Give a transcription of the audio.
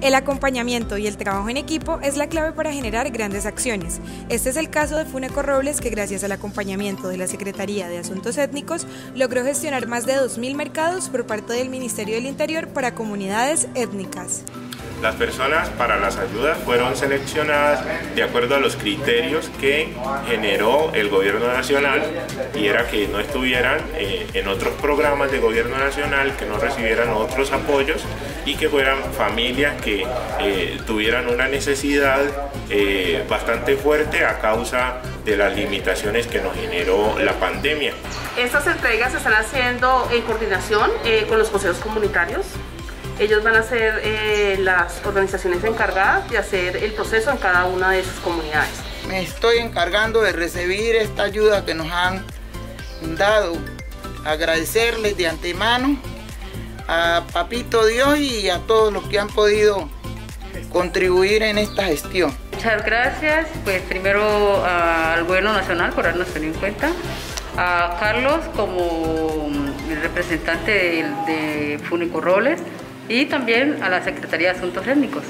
El acompañamiento y el trabajo en equipo es la clave para generar grandes acciones. Este es el caso de Funeco Robles, que gracias al acompañamiento de la Secretaría de Asuntos Étnicos logró gestionar más de 2.000 mercados por parte del Ministerio del Interior para comunidades étnicas. Las personas para las ayudas fueron seleccionadas de acuerdo a los criterios que generó el gobierno nacional y era que no estuvieran eh, en otros programas de gobierno nacional, que no recibieran otros apoyos y que fueran familias que eh, tuvieran una necesidad eh, bastante fuerte a causa de las limitaciones que nos generó la pandemia. Estas entregas se están haciendo en coordinación con los consejos comunitarios ellos van a ser eh, las organizaciones encargadas de hacer el proceso en cada una de sus comunidades. Me estoy encargando de recibir esta ayuda que nos han dado. Agradecerles de antemano a Papito Dios y a todos los que han podido contribuir en esta gestión. Muchas gracias, pues primero al Gobierno Nacional por habernos tenido en cuenta, a Carlos como el representante de, de Fúnico Robles, y también a la Secretaría de Asuntos Étnicos.